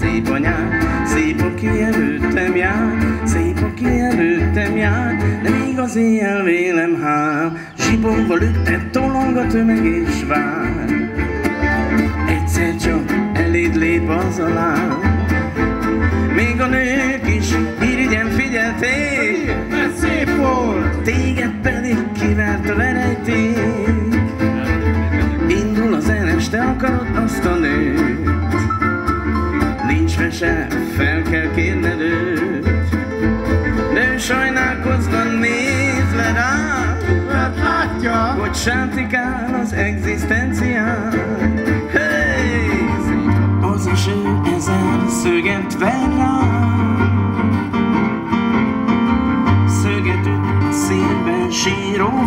szép anyád, szép, aki előttem jár, szép, aki előttem jár, de még az éjjel vélem hál, zsibongva lüktet, tolong a tömeg és vár. Egyszer csak eléd lép az alá, még a nők is irigyen figyelték, Ez szép volt! téged pedig kivert a verejték. Indul az enes, te akarod azt a nőt, mese, fel kell kérned őt. Nő sajnálkozva néz le rá, Mert látja, hogy sántikál az egzisztencián. Hey! Az is ő ezer szöget ver rá. Szöget üt a szívben síró